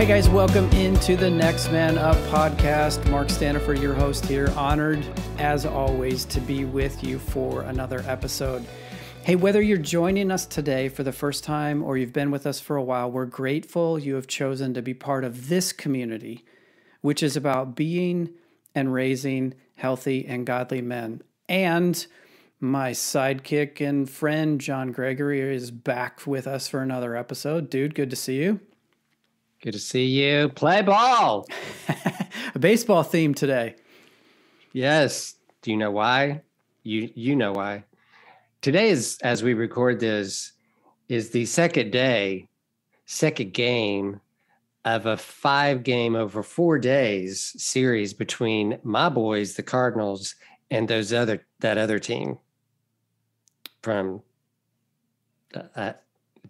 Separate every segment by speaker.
Speaker 1: Hey guys, welcome into the Next Man Up podcast. Mark Stanifer, your host here. Honored, as always, to be with you for another episode. Hey, whether you're joining us today for the first time or you've been with us for a while, we're grateful you have chosen to be part of this community, which is about being and raising healthy and godly men. And my sidekick and friend, John Gregory, is back with us for another episode. Dude, good to see you.
Speaker 2: Good to see you. Play ball.
Speaker 1: a baseball theme today.
Speaker 2: Yes. Do you know why? You you know why. Today is as we record this is the second day, second game of a five game over four days series between my boys, the Cardinals, and those other that other team from uh,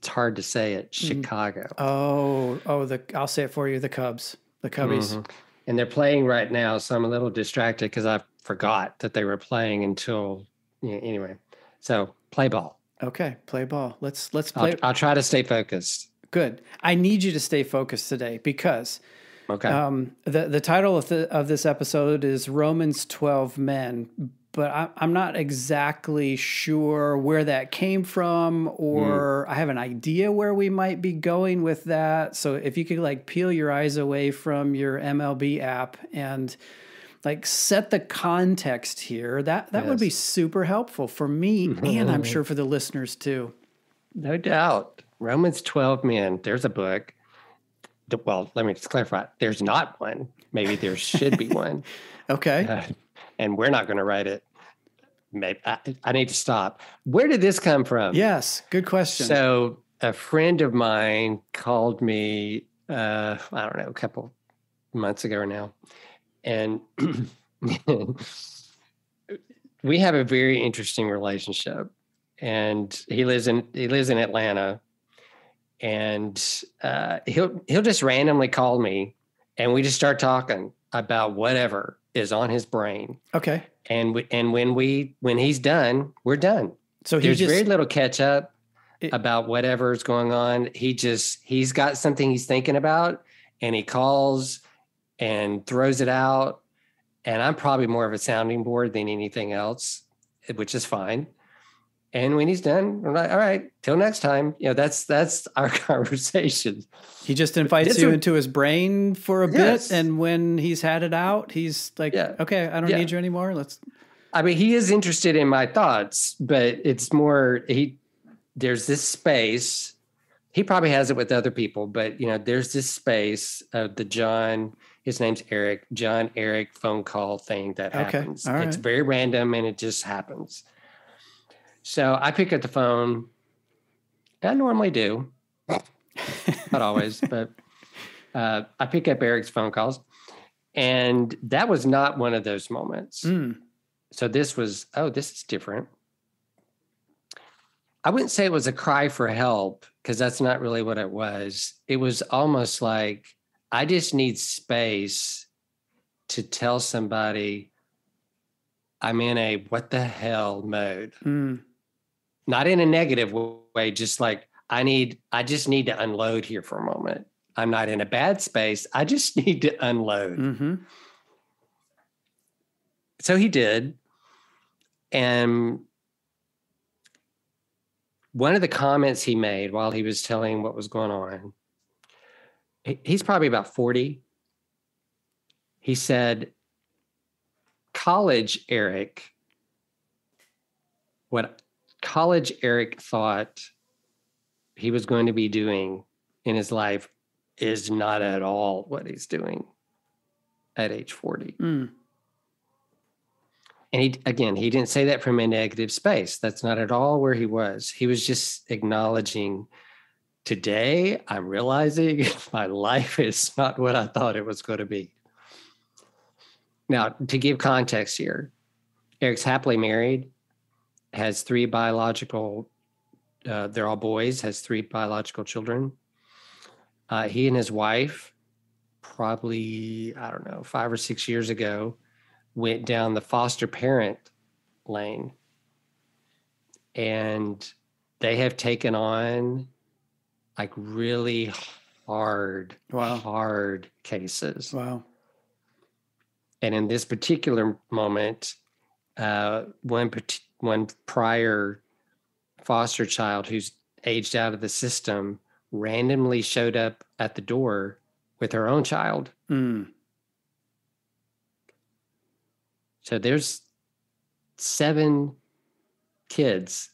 Speaker 2: it's hard to say it. Mm. Chicago.
Speaker 1: Oh, oh, the I'll say it for you. The Cubs, the Cubbies, mm-hmm.
Speaker 2: and they're playing right now. So I'm a little distracted because I forgot that they were playing until yeah, anyway. So play ball.
Speaker 1: Okay, play ball. Let's let's play.
Speaker 2: I'll, I'll, try to stay focused.
Speaker 1: Good. I need you to stay focused today because.
Speaker 2: Okay.
Speaker 1: Um, the the title of the of this episode is Romans twelve men, but I, am not exactly sure where that came from, or mm. I have an idea where we might be going with that. So if you could like peel your eyes away from your MLB app and like set the context here, that that yes. would be super helpful for me and I'm sure for the listeners too.
Speaker 2: No doubt. Romans 12 man. There's a book. Well, let me just clarify. There's not one. Maybe there should be one.
Speaker 1: okay. Uh,
Speaker 2: and we're not going to write it. Maybe I, I, need to stop. Where did this come from?
Speaker 1: Yes, good question.
Speaker 2: So a friend of mine called me. Uh, I don't know, a couple months ago or now, and we have a very interesting relationship. And he lives in he lives in Atlanta, and uh, he'll he'll just randomly call me, and we just start talking about whatever is on his brain.
Speaker 1: Okay.
Speaker 2: And we, and when we when he's done, we're done. So he there's just, very little catch up it, about whatever's going on. He just he's got something he's thinking about, and he calls and throws it out. And I'm probably more of a sounding board than anything else, which is fine. And when he's done, we're like, all right, till next time. You know, that's that's our conversation.
Speaker 1: He just invites you a, into his brain for a yes. bit, and when he's had it out, he's like, yeah. okay, I don't yeah. need you anymore. Let's.
Speaker 2: I mean, he is interested in my thoughts, but it's more he. There's this space. He probably has it with other people, but you know, there's this space of the John. His name's Eric. John Eric phone call thing that okay. happens. Right. It's very random, and it just happens so I pick up the phone. I normally do, not always, but uh, I pick up Eric's phone calls, and that was not one of those moments. Mm. So this was, oh, this is different. I wouldn't say it was a cry for help because that's not really what it was. It was almost like I just need space to tell somebody I'm in a what the hell mode. Mm not in a negative way, just like I need, I just need to unload here for a moment. I'm not in a bad space. I just need to unload. Mm-hmm. So he did. And one of the comments he made while he was telling what was going on, he's probably about 40. He said, College Eric, what college Eric thought he was going to be doing in his life is not at all what he's doing at age 40. Mm. And he, again, he didn't say that from a negative space. That's not at all where he was. He was just acknowledging today I'm realizing my life is not what I thought it was going to be. Now, to give context here, Eric's happily married has three biological, uh, they're all boys, has three biological children. Uh, he and his wife, probably, I don't know, five or six years ago, went down the foster parent lane. And they have taken on like really hard,
Speaker 1: Wow.
Speaker 2: hard cases.
Speaker 1: Wow.
Speaker 2: And in this particular moment, uh, one one prior foster child who's aged out of the system randomly showed up at the door with her own child.
Speaker 1: Mm.
Speaker 2: So there's seven kids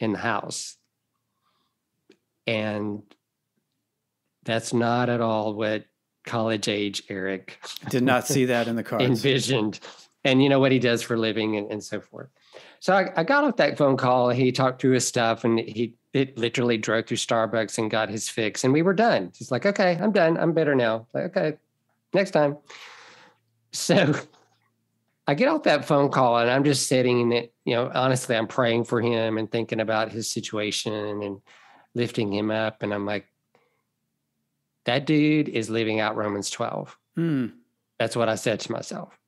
Speaker 2: in the house. And that's not at all what college age Eric
Speaker 1: Did not see that in the cards.
Speaker 2: envisioned. And you know what he does for a living and, and so forth. So I, I got off that phone call. He talked through his stuff and he it literally drove through Starbucks and got his fix. And we were done. He's like, okay, I'm done. I'm better now. Like, okay, next time. So I get off that phone call and I'm just sitting in it, you know, honestly, I'm praying for him and thinking about his situation and lifting him up. And I'm like, that dude is living out Romans 12.
Speaker 1: Mm.
Speaker 2: That's what I said to myself.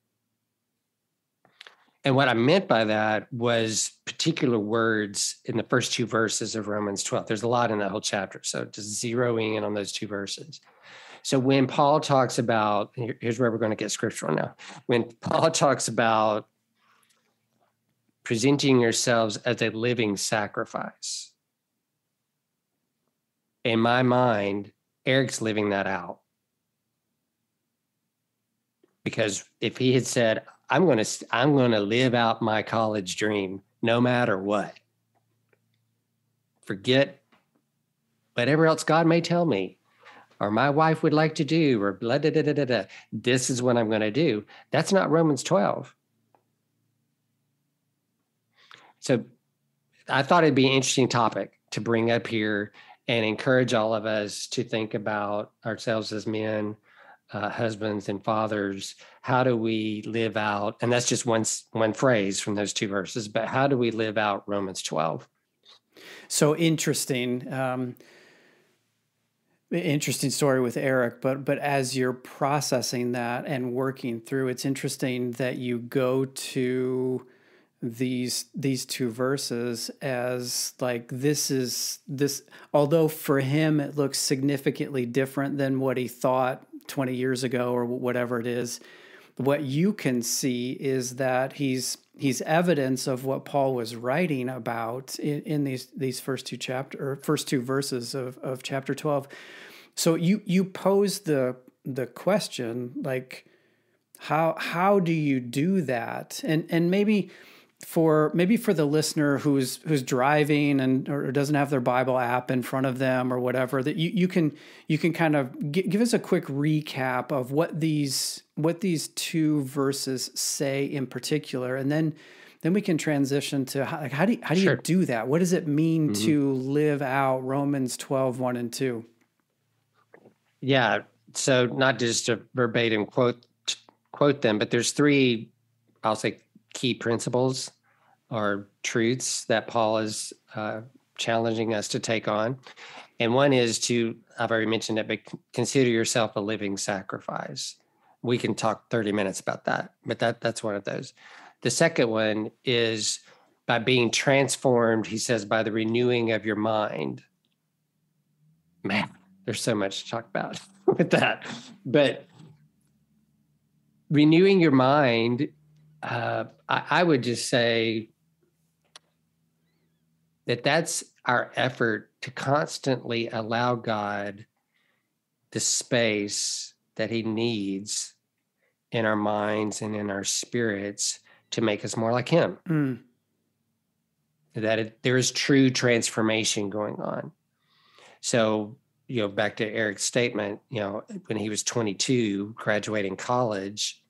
Speaker 2: And what I meant by that was particular words in the first two verses of Romans 12. There's a lot in that whole chapter. So just zeroing in on those two verses. So when Paul talks about, here's where we're going to get scriptural now. When Paul talks about presenting yourselves as a living sacrifice, in my mind, Eric's living that out. Because if he had said, I'm going to I'm going to live out my college dream no matter what. Forget whatever else God may tell me or my wife would like to do or blah, da, da, da, da, da. this is what I'm going to do. That's not Romans 12. So I thought it'd be an interesting topic to bring up here and encourage all of us to think about ourselves as men uh, husbands and fathers how do we live out and that's just one one phrase from those two verses but how do we live out romans 12
Speaker 1: so interesting um, interesting story with eric but but as you're processing that and working through it's interesting that you go to these these two verses as like this is this although for him it looks significantly different than what he thought 20 years ago or whatever it is what you can see is that he's he's evidence of what Paul was writing about in, in these these first two chapter or first two verses of, of chapter 12 so you you pose the the question like how how do you do that? And and maybe for maybe for the listener who's who's driving and or doesn't have their Bible app in front of them or whatever that you, you can you can kind of g- give us a quick recap of what these what these two verses say in particular and then then we can transition to how, like, how do you, how do sure. you do that what does it mean mm-hmm. to live out Romans 12 1 and 2
Speaker 2: yeah so not just a verbatim quote quote them but there's three I'll say key principles or truths that Paul is uh, challenging us to take on. And one is to, I've already mentioned it, but consider yourself a living sacrifice. We can talk 30 minutes about that, but that that's one of those. The second one is by being transformed, he says, by the renewing of your mind. Man, there's so much to talk about with that. But renewing your mind uh, I, I would just say that that's our effort to constantly allow God the space that He needs in our minds and in our spirits to make us more like Him. Mm. That it, there is true transformation going on. So, you know, back to Eric's statement, you know, when he was 22, graduating college,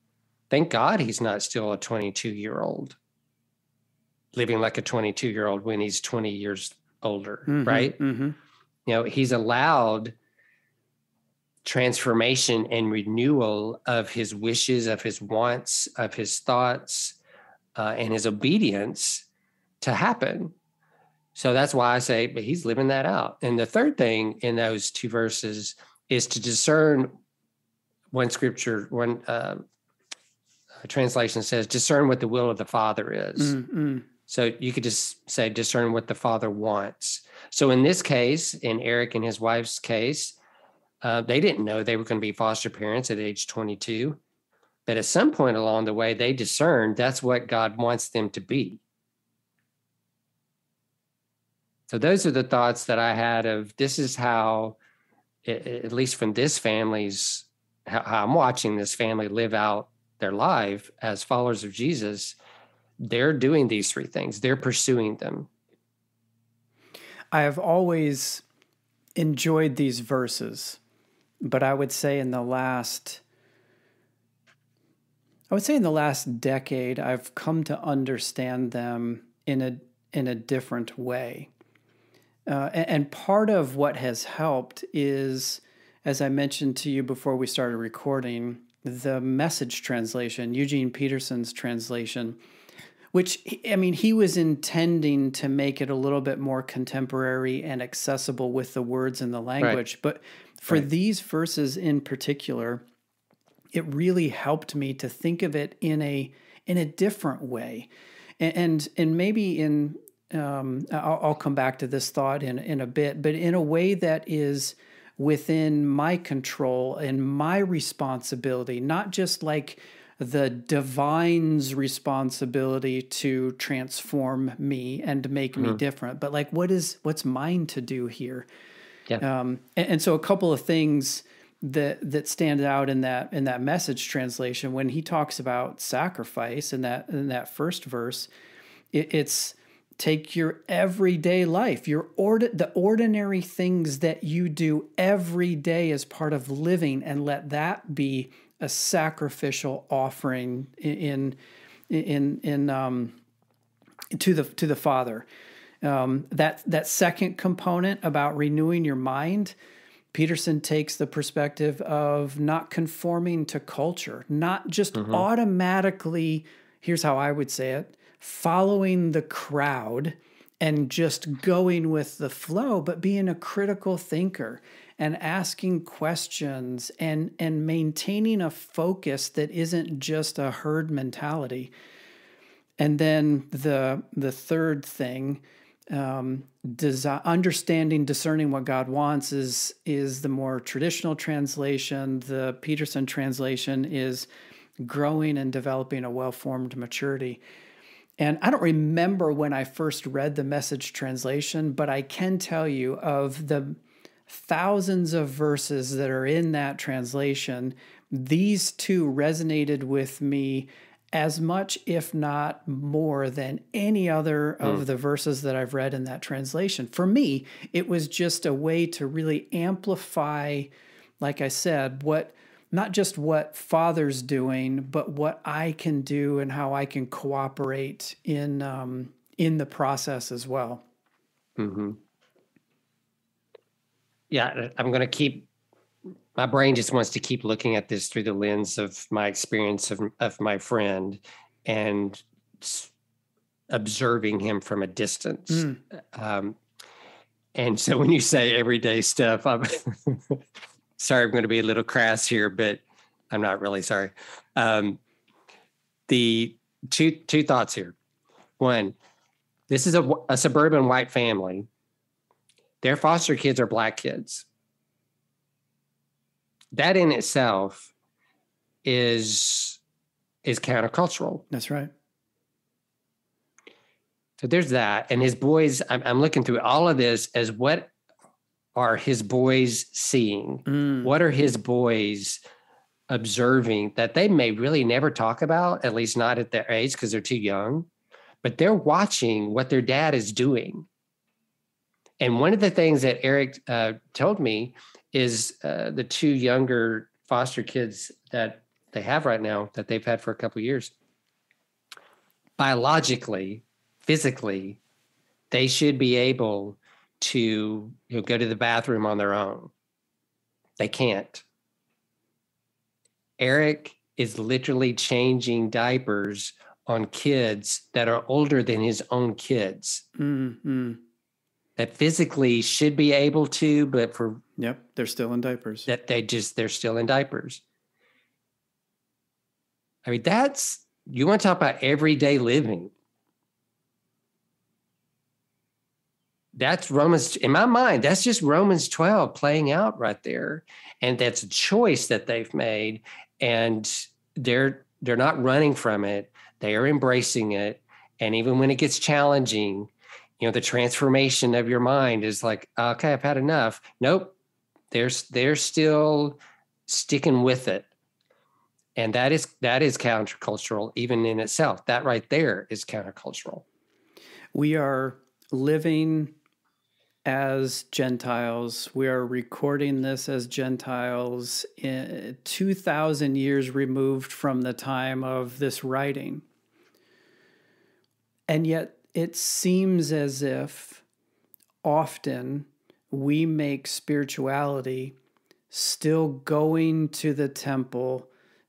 Speaker 2: thank God he's not still a 22 year old living like a 22 year old when he's 20 years older, mm-hmm, right? Mm-hmm. You know, he's allowed transformation and renewal of his wishes, of his wants, of his thoughts, uh, and his obedience to happen. So that's why I say, but he's living that out. And the third thing in those two verses is to discern one scripture, one uh, translation says, discern what the will of the Father is. Mm-hmm. So you could just say, discern what the Father wants. So in this case, in Eric and his wife's case, Uh, they didn't know they were going to be foster parents at age 22. But at some point along the way, they discerned that's what God wants them to be. So those are the thoughts that I had of this is how, at least from this family's, how I'm watching this family live out their life as followers of Jesus. They're doing these three things. They're pursuing them.
Speaker 1: I have always enjoyed these verses, but I would say in the last I would say in the last decade I've come to understand them in a in a different way. Uh, and, and part of what has helped is, as I mentioned to you before we started recording, the message translation, Eugene Peterson's translation, which I mean, he was intending to make it a little bit more contemporary and accessible with the words and the language. Right. But for right. these verses in particular, it really helped me to think of it in a in a different way, and and, and maybe in um, I'll, I'll come back to this thought in in a bit, but in a way that is within my control and my responsibility, not just like the divine's responsibility to transform me and make mm-hmm. me different, but like what is what's mine to do here? Yeah. Um, and, and so a couple of things that that stand out in that in that message translation when he talks about sacrifice in that in that first verse, it, it's take your everyday life, your ordi- the ordinary things that you do every day as part of living, and let that be a sacrificial offering in in in um, to the to the Father. Um, that that second component about renewing your mind. Peterson takes the perspective of not conforming to culture, not just mm-hmm. automatically, here's how I would say it, following the crowd and just going with the flow, but being a critical thinker and asking questions and and maintaining a focus that isn't just a herd mentality. And then the the third thing, um, desi- understanding, discerning what God wants is is the more traditional translation. The Peterson translation is growing and developing a well formed maturity. And I don't remember when I first read the message translation, but I can tell you of the thousands of verses that are in that translation, these two resonated with me as much, if not more, than any other of hmm. the verses that I've read in that translation. For me, it was just a way to really amplify, like I said, what not just what father's doing, but what I can do and how I can cooperate in um, in the process as well.
Speaker 2: Mm-hmm. Yeah, I'm going to keep. My brain just wants to keep looking at this through the lens of my experience of of my friend and observing him from a distance. Mm. Um, and so when you say everyday stuff, I'm sorry, I'm going to be a little crass here, but I'm not really sorry. Um, the two two thoughts here. One, this is a, a suburban white family. Their foster kids are black kids. That in itself is is countercultural.
Speaker 1: That's right.
Speaker 2: So there's that, and his boys. I'm, I'm looking through all of this as what are his boys seeing? Mm. What are his boys observing that they may really never talk about, at least not at their age because they're too young, but they're watching what their dad is doing. And one of the things that Eric uh, told me is uh, the two younger foster kids that they have right now that they've had for a couple years. Biologically, physically, they should be able to you know, go to the bathroom on their own. They can't. Eric is literally changing diapers on kids that are older than his own kids. Mm-hmm. That physically should be able to, but for
Speaker 1: yep, they're still in diapers.
Speaker 2: That they just they're still in diapers. I mean, that's you want to talk about everyday living. That's Romans in my mind. That's just Romans 12 playing out right there, and that's a choice that they've made, and they're they're not running from it. They are embracing it, and even when it gets challenging, you know, the transformation of your mind is like, okay, I've had enough. Nope, there's they're still sticking with it and that is that is countercultural even in itself that right there is countercultural
Speaker 1: we are living as Gentiles. We are recording this as Gentiles eh, 2,000 years removed from the time of this writing. And yet it seems as if often we make spirituality still going to the temple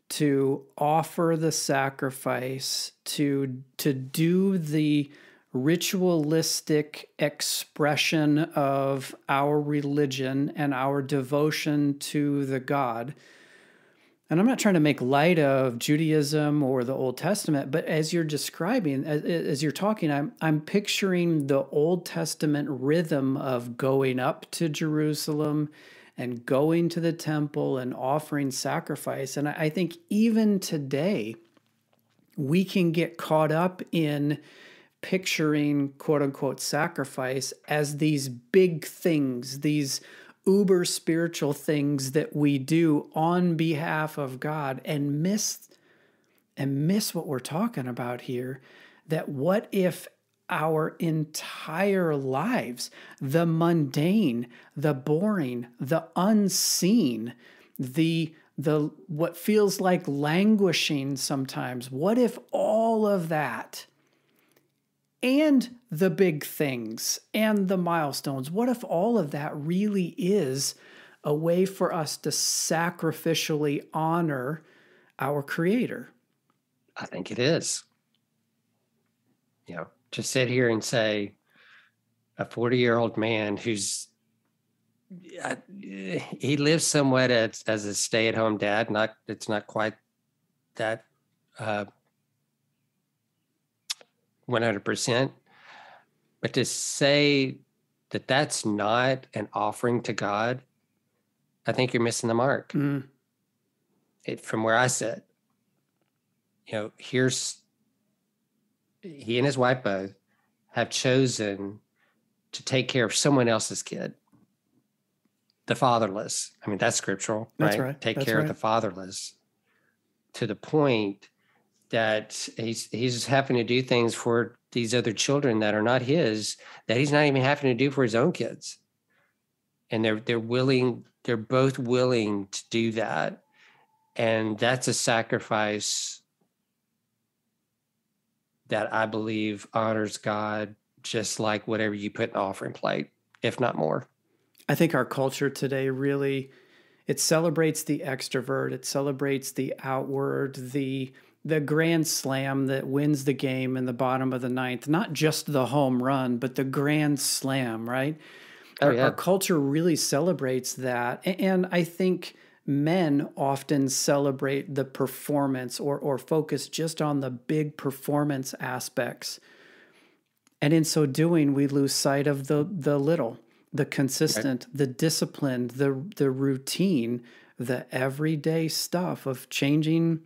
Speaker 1: to offer the sacrifice to to do the ritualistic expression of our religion and our devotion to the God. And I'm not trying to make light of Judaism or the Old Testament, but as you're describing, as, as you're talking, I'm, I'm picturing the Old Testament rhythm of going up to Jerusalem and going to the temple and offering sacrifice. And I think even today, we can get caught up in picturing quote unquote sacrifice as these big things, these uber spiritual things that we do on behalf of God and miss and miss what we're talking about here that what if our entire lives the mundane the boring the unseen the the what feels like languishing sometimes what if all of that and the big things and the milestones. What if all of that really is a way for us to sacrificially honor our Creator?
Speaker 2: I think it is. You know, to sit here and say a 40 year old man who's he lives somewhat as, as a stay at home dad. Not it's not quite that uh, 100%. But to say that that's not an offering to God, I think you're missing the mark. Mm. It, from where I sit, you know, here's he and his wife both have chosen to take care of someone else's kid, the fatherless. I mean, that's scriptural,
Speaker 1: that's right? right.
Speaker 2: Take
Speaker 1: that's
Speaker 2: care
Speaker 1: right.
Speaker 2: of the fatherless to the point that he's he's having to do things for these other children that are not his that he's not even having to do for his own kids. And they're they're willing they're both willing to do that. And that's a sacrifice that i believe honors god just like whatever you put in the offering plate if not more.
Speaker 1: I think our culture today really it celebrates the extrovert it celebrates the outward the the grand slam that wins the game in the bottom of the ninth, not just the home run, but the grand slam, right?
Speaker 2: Oh,
Speaker 1: our, our culture really celebrates that. And I think men often celebrate the performance or, or focus just on the big performance aspects. And in so doing, we lose sight of the, the little, the consistent, right. the disciplined, the, the routine, the everyday stuff of changing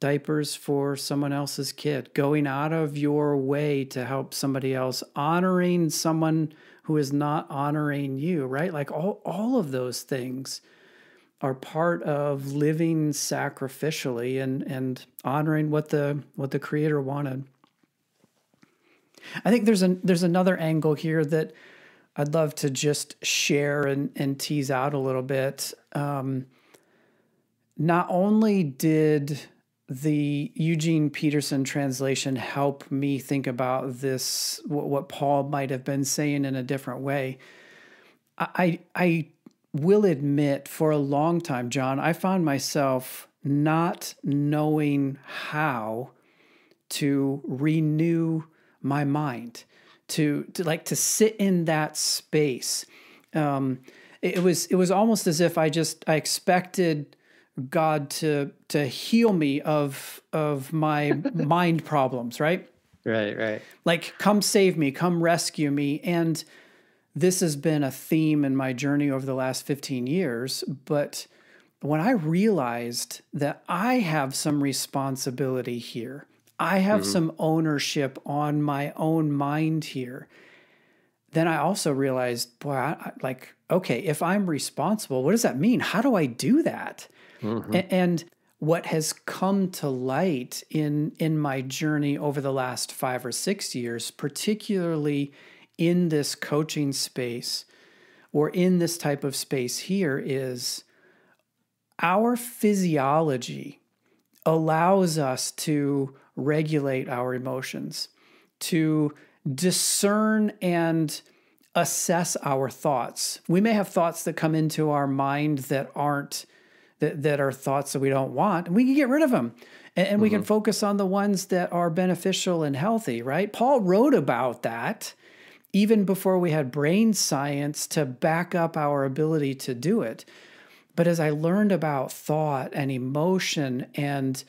Speaker 1: diapers for someone else's kid, going out of your way to help somebody else, honoring someone who is not honoring you, right? Like all, all of those things are part of living sacrificially and, and honoring what the what the creator wanted. I think there's an there's another angle here that I'd love to just share and, and tease out a little bit. Um, not only did the Eugene Peterson translation help me think about this, what, what Paul might have been saying in a different way. I, I will admit for a long time, John, I found myself not knowing how to renew my mind, to, to like to sit in that space. Um, it, it was it was almost as if I just I expected God to to heal me of of my mind problems, right?
Speaker 2: Right, right.
Speaker 1: Like come save me, come rescue me and this has been a theme in my journey over the last 15 years. But when I realized that I have some responsibility here, I have mm-hmm. some ownership on my own mind here, then I also realized, boy, I, like, okay, if I'm responsible, what does that mean? How do I do that? Mm-hmm. And, what has come to light in in my journey over the last 5 or 6 years particularly in this coaching space or in this type of space here is our physiology allows us to regulate our emotions, to discern and assess our thoughts. We may have thoughts that come into our mind that aren't that, that are thoughts that we don't want, and we can get rid of them. And, and mm-hmm. we can mm-hmm. focus on the ones that are beneficial and healthy, right? Paul wrote about that even before we had brain science to back up our ability to do it. But as I learned about thought and emotion and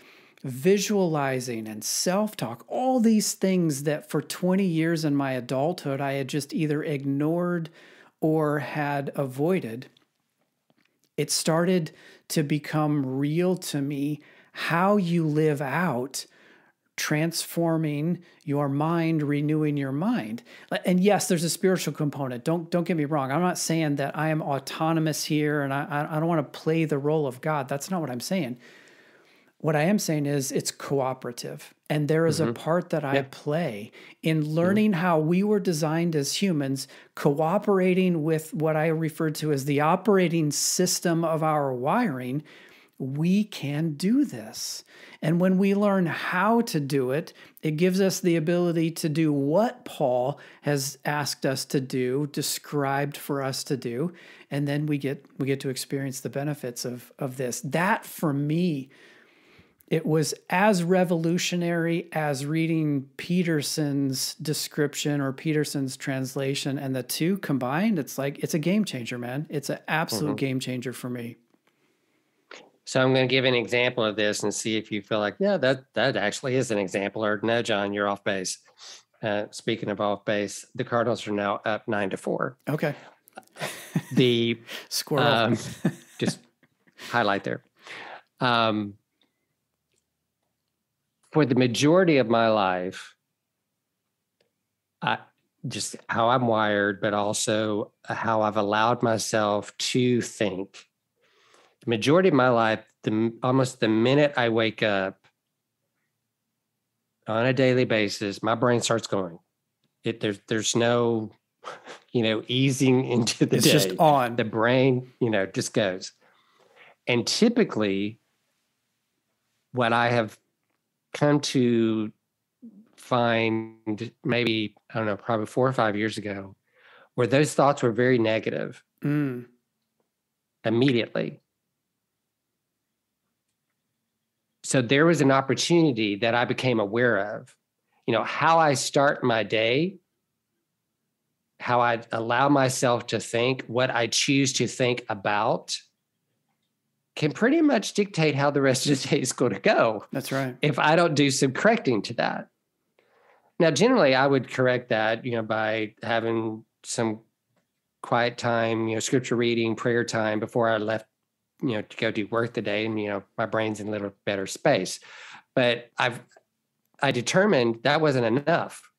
Speaker 1: visualizing and self talk, all these things that for 20 years in my adulthood I had just either ignored or had avoided, it started to become real to me how you live out transforming your mind renewing your mind. And yes there's a spiritual component. Don't don't get me wrong. I'm not saying that i am autonomous here and i i don't want to play the role of god. That's not what i'm saying what i am saying is it's cooperative and there is mm-hmm. a part that i yep. play in mm-hmm. learning mm-hmm. how we were designed as humans cooperating with what i refer to as the operating system of our wiring we can do this. And when we learn how to do it, it gives us the ability to do what Paul has asked us to do, described for us to do, and then we get we get to experience the benefits of of this. That for me it was as revolutionary as reading Peterson's description or Peterson's translation and the two combined it's like it's a game changer man it's an absolute mm-hmm. game changer for me
Speaker 2: so I'm going to give an example of this and see if you feel like, yeah, that that actually is an example, or no, John, you're off base. Uh, speaking of off base, the Cardinals are now up nine to four.
Speaker 1: Okay.
Speaker 2: The
Speaker 1: squirrel. Um,
Speaker 2: just highlight there. Um, for the majority of my life, I just how I'm wired, but also how I've allowed myself to think the majority of my life, the almost the minute I wake up on a daily basis, my brain starts going. It there's there's no, you know, easing into the
Speaker 1: it's
Speaker 2: day.
Speaker 1: just on.
Speaker 2: The brain, you know, just goes. And typically, what I have come to find maybe, I don't know, probably four or five years ago, where those thoughts were very negative mm. immediately. so there was an opportunity that I became aware of. You know, how I start my day, how I allow myself to think, what I choose to think about can pretty much dictate how the rest of the day is going to go.
Speaker 1: That's right.
Speaker 2: If I don't do some correcting to that. Now, generally, I would correct that, you know, by having some quiet time, you know, scripture reading, prayer time before I left you know to go do work today and you know my brain's in a little better space but i've i determined that wasn't enough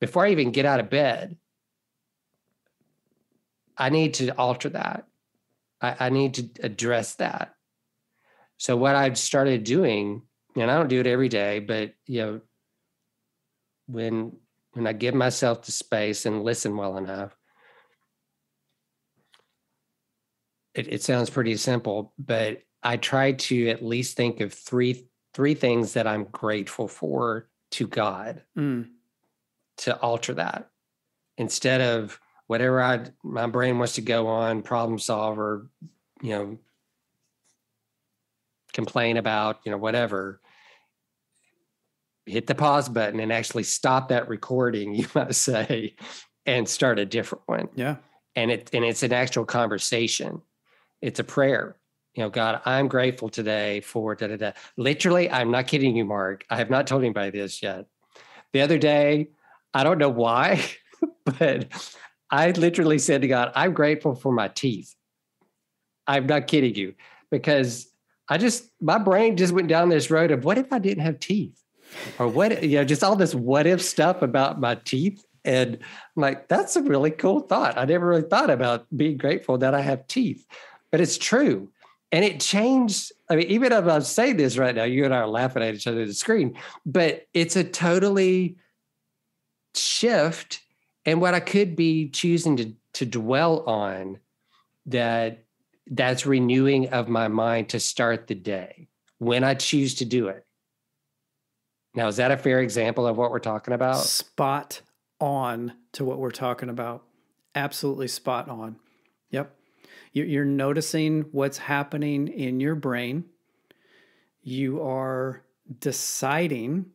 Speaker 2: before i even get out of bed i need to alter that i, I need to address that so what i've started doing and i don't do it every day but you know when when i give myself the space and listen well enough it, it sounds pretty simple, but I try to at least think of three three things that I'm grateful for to God mm. to alter that instead of whatever I my brain wants to go on, problem solver, you know, complain about, you know, whatever. Hit the pause button and actually stop that recording, you might say, and start a different one.
Speaker 1: Yeah.
Speaker 2: And it and it's an actual conversation it's a prayer. You know, God, I'm grateful today for da da da. Literally, I'm not kidding you, Mark. I have not told anybody this yet. The other day, I don't know why, but I literally said to God, I'm grateful for my teeth. I'm not kidding you because I just, my brain just went down this road of what if I didn't have teeth? Or what, you know, just all this what if stuff about my teeth. And I'm like, that's a really cool thought. I never really thought about being grateful that I have teeth, but it's true. And it changed. I mean, even if I'm saying this right now, you and I are laughing at each other at the screen, but it's a totally shift and what I could be choosing to to dwell on that that's renewing of my mind to start the day when I choose to do it. Now, is that a fair example of what we're talking about?
Speaker 1: Spot on to what we're talking about. Absolutely spot on. Yep. You're noticing what's happening in your brain. You are deciding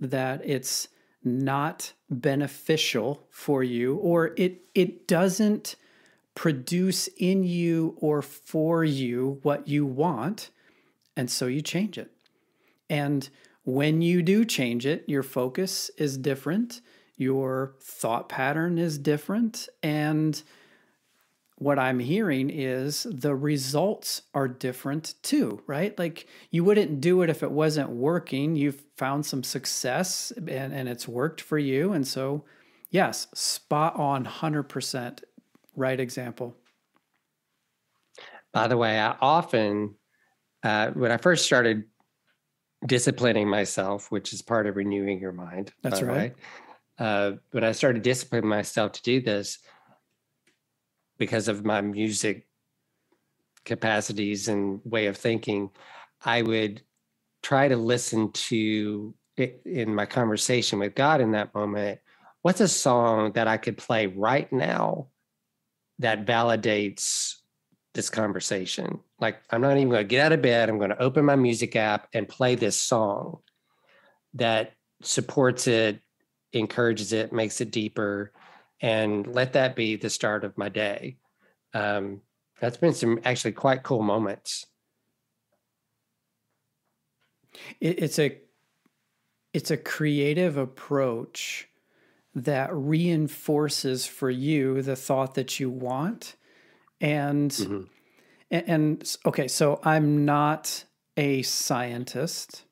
Speaker 1: that it's not beneficial for you or it it doesn't produce in you or for you what you want and so you change it. And when you do change it your focus is different your thought pattern is different and what I'm hearing is the results are different too, right? Like you wouldn't do it if it wasn't working. You've found some success and, and it's worked for you. And so, yes, spot on 100% right example.
Speaker 2: By the way, I often, uh, when I first started disciplining myself, which is part of renewing your mind.
Speaker 1: That's right.
Speaker 2: Uh, when I started disciplining myself to do this, because of my music capacities and way of thinking, I would try to listen to it in my conversation with God in that moment. What's a song that I could play right now that validates this conversation? Like, I'm not even going to get out of bed. I'm going to open my music app and play this song that supports it, encourages it, makes it deeper, and let that be the start of my day. Um, that's been some actually quite cool moments.
Speaker 1: It's a it's a creative approach that reinforces for you the thought that you want and mm-hmm. and, and okay so i'm not a scientist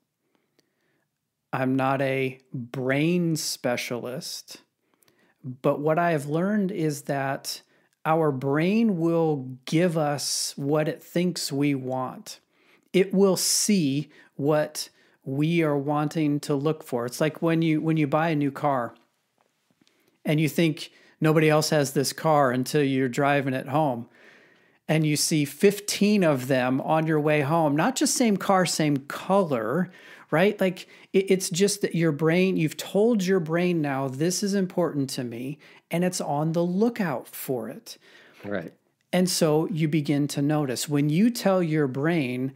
Speaker 1: i'm not a brain specialist but what I have learned is that our brain will give us what it thinks we want. It will see what we are wanting to look for. It's like when you when you buy a new car and you think nobody else has this car until you're driving it home and you see 15 of them on your way home, not just same car, same color, right? Like it's just that your brain, you've told your brain now, this is important to me, and it's on the lookout for it.
Speaker 2: Right.
Speaker 1: And so you begin to notice when you tell your brain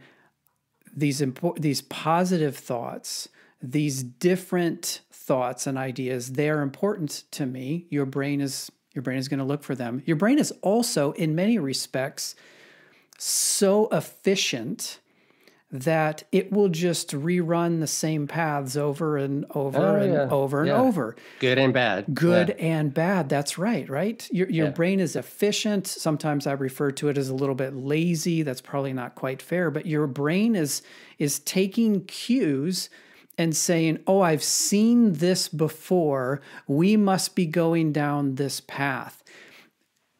Speaker 1: these important, these positive thoughts, these different thoughts and ideas, they're important to me. Your brain is your brain is going to look for them. Your brain is also, in many respects, so efficient that it will just rerun the same paths over and over oh, and yeah. over and yeah. over.
Speaker 2: Good and bad.
Speaker 1: Good yeah. and bad. That's right, right? Your, your brain is efficient. Sometimes I refer to it as a little bit lazy. That's probably not quite fair, but your brain is is taking cues and saying, "Oh, I've seen this before. We must be going down this path."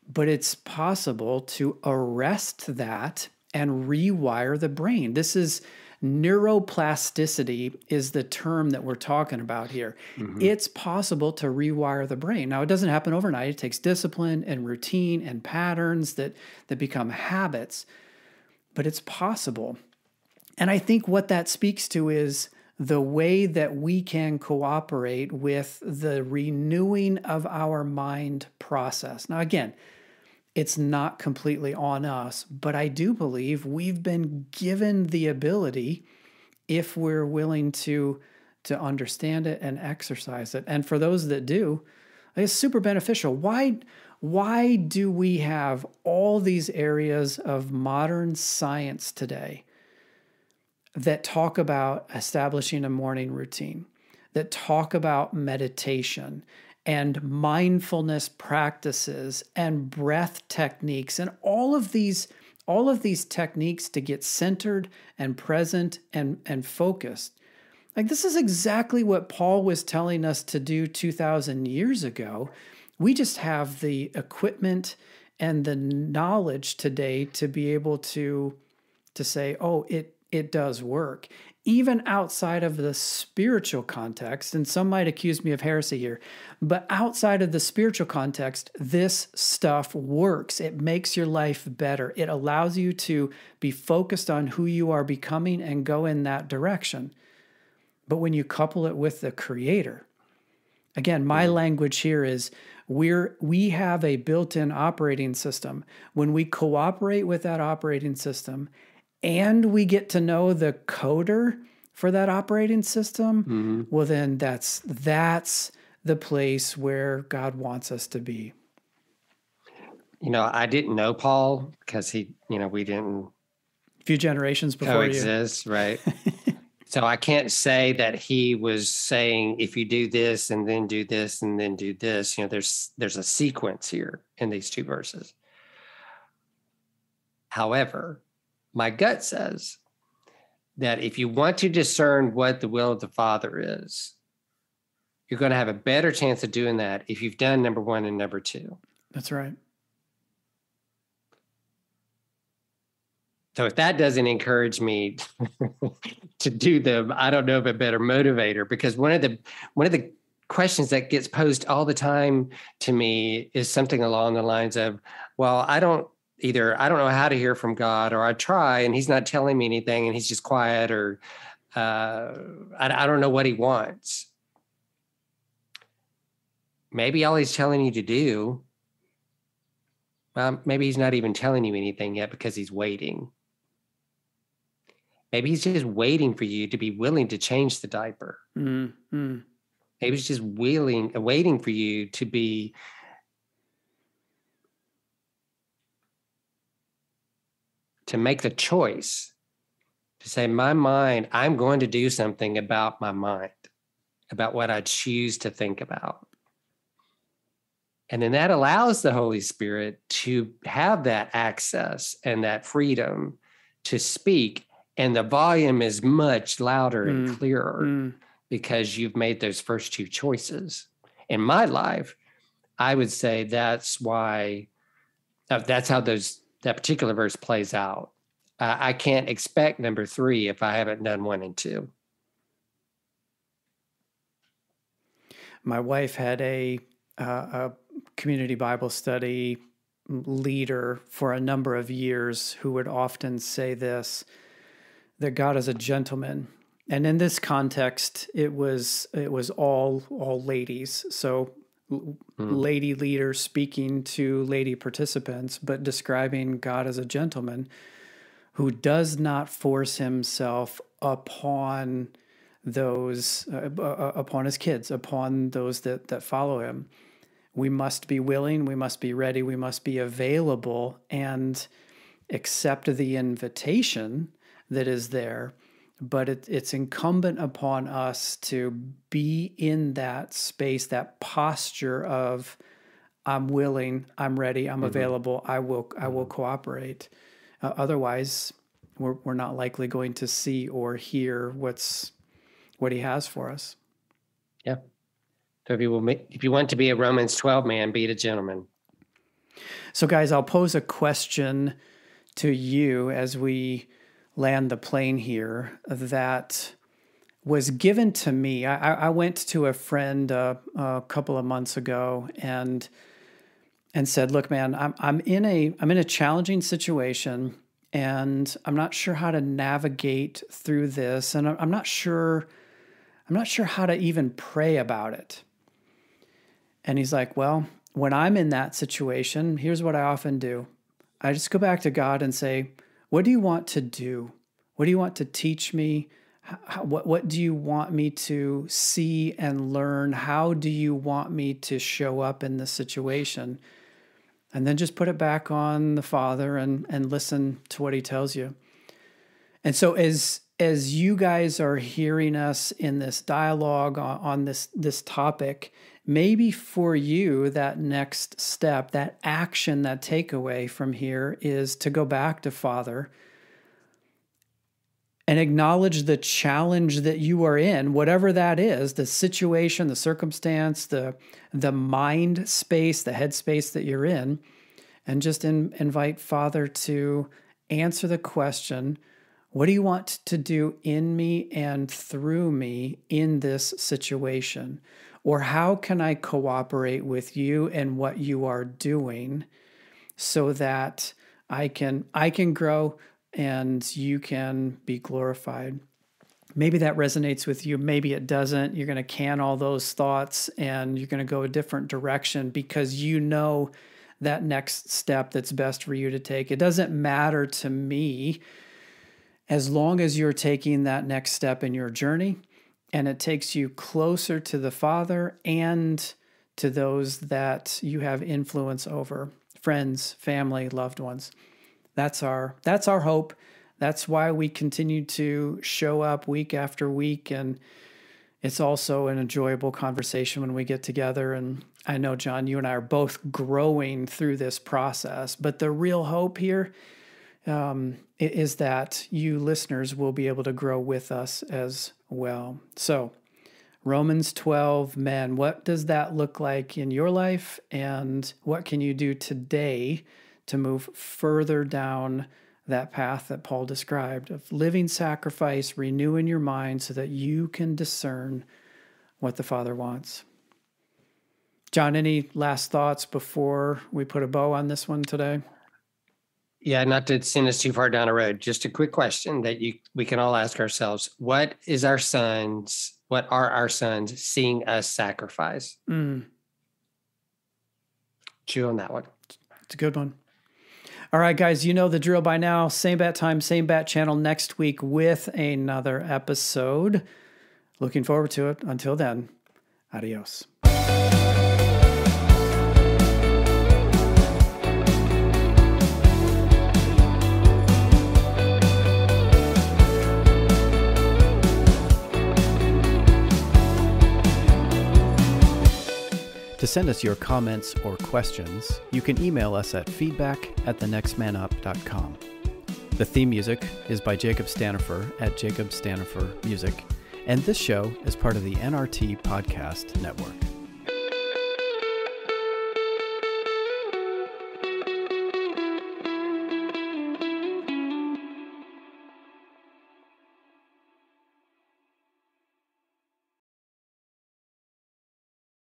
Speaker 1: But it's possible to arrest that and rewire the brain. This is neuroplasticity is the term that we're talking about here. Mm-hmm. It's possible to rewire the brain. Now it doesn't happen overnight. It takes discipline and routine and patterns that that become habits, but it's possible. And I think what that speaks to is the way that we can cooperate with the renewing of our mind process. Now again, it's not completely on us, but I do believe we've been given the ability if we're willing to to understand it and exercise it. And for those that do, it's super beneficial. Why why do we have all these areas of modern science today that talk about establishing a morning routine, that talk about meditation and mindfulness practices and breath techniques and all of these all of these techniques to get centered and present and and focused. Like this is exactly what paul was telling us to do 2000 years ago. We just have the equipment and the knowledge today to be able to to say oh it it does work even outside of the spiritual context, and some might accuse me of heresy here, but outside of the spiritual context, this stuff works. It makes your life better. It allows you to be focused on who you are becoming and go in that direction. But when you couple it with the creator, again, my mm-hmm. language here is we're we have a built-in operating system. When we cooperate with that operating system and we get to know the coder for that operating system, mm-hmm. well then that's that's the place where God wants us to be.
Speaker 2: You know, I didn't know Paul because he, you know, we didn't
Speaker 1: a few generations before
Speaker 2: coexist, you. right? so I can't say that he was saying if you do this and then do this and then do this, you know, there's there's a sequence here in these two verses. However, my gut says that if you want to discern what the will of the Father is, you're going to have a better chance of doing that if you've done number one and number two.
Speaker 1: That's right.
Speaker 2: So if that doesn't encourage me to do them, I don't know of a better motivator because one of the one of the questions that gets posed all the time to me is something along the lines of, well, I don't either I don't know how to hear from God or I try and he's not telling me anything and he's just quiet or uh, I, I don't know what he wants. Maybe all he's telling you to do, well, maybe he's not even telling you anything yet because he's waiting. Maybe he's just waiting for you to be willing to change the diaper. Mm-hmm. Maybe he's just willing, waiting for you to be to make the choice to say, my mind, I'm going to do something about my mind, about what I choose to think about. And then that allows the Holy Spirit to have that access and that freedom to speak. And the volume is much louder mm. and clearer mm. because you've made those first two choices. In my life, I would say that's why, uh, that's how those that particular verse plays out. Uh, I can't expect number three if I haven't done one and two.
Speaker 1: My wife had a, uh, a community Bible study leader for a number of years who would often say this that God is a gentleman. And in this context, it was it was all all ladies. So mm. lady leader speaking to lady participants, but describing God as a gentleman who does not force himself upon those uh, uh, uh, upon his kids, upon those that that follow him. We must be willing, we must be ready, we must be available and accept the invitation that is there but it, it's incumbent upon us to be in that space, that posture of I'm willing, I'm ready, I'm mm-hmm. available, I will I will mm-hmm. cooperate. Uh, otherwise, we're we're not likely going to see or hear what's what he has for us.
Speaker 2: Yeah. So if you will, if you want to be a Romans 12 man, be a gentleman.
Speaker 1: So, guys, I'll pose a question to you as we land the plane here that was given to me. I, I went to a friend uh, a couple of months ago and and said, "Look, man, I'm I'm in a I'm in a challenging situation, and I'm not sure how to navigate through this, and I'm not sure I'm not sure how to even pray about it." And he's like, "Well, when I'm in that situation, here's what I often do. I just go back to God and say." What do you want to do? What do you want to teach me? How, what, what do you want me to see and learn? How do you want me to show up in this situation? And then just put it back on the Father and, and listen to what He tells you. And so, as as you guys are hearing us in this dialogue on, on this this topic, maybe for you, that next step, that action, that takeaway from here is to go back to Father and acknowledge the challenge that you are in, whatever that is, the situation, the circumstance, the the mind space, the head space that you're in, and just in, invite Father to answer the question, what do you want to do in me and through me in this situation? Or how can I cooperate with you and what you are doing so that I can I can grow and you can be glorified. Maybe that resonates with you, maybe it doesn't. You're going to can all those thoughts and you're going to go a different direction because you know that next step that's best for you to take. It doesn't matter to me as long as you're taking that next step in your journey and it takes you closer to the Father and to those that you have influence over friends, family, loved ones. That's our that's our hope. That's why we continue to show up week after week and it's also an enjoyable conversation when we get together and I know John you and I are both growing through this process, but the real hope here um, is that you listeners will be able to grow with us as well. So, Romans 12, men, what does that look like in your life? And what can you do today to move further down that path that Paul described of living sacrifice, renewing your mind so that you can discern what the Father wants. John, any last thoughts before we put a bow on this one today?
Speaker 2: Yeah, not to send us too far down a road. Just a quick question that you we can all ask ourselves: What is our sons? What are our sons seeing us sacrifice? Mm. Chew on that one.
Speaker 1: It's a good one. All right, guys, you know the drill by now. Same bat time, same bat channel next week with another episode. Looking forward to it. Until then, adios. To send us your comments or questions, you can email us at feedback at thenextmanup.com. The theme music is by Jacob Stanifer at Jacob Stanifer Music, and this show is part of the NRT Podcast Network.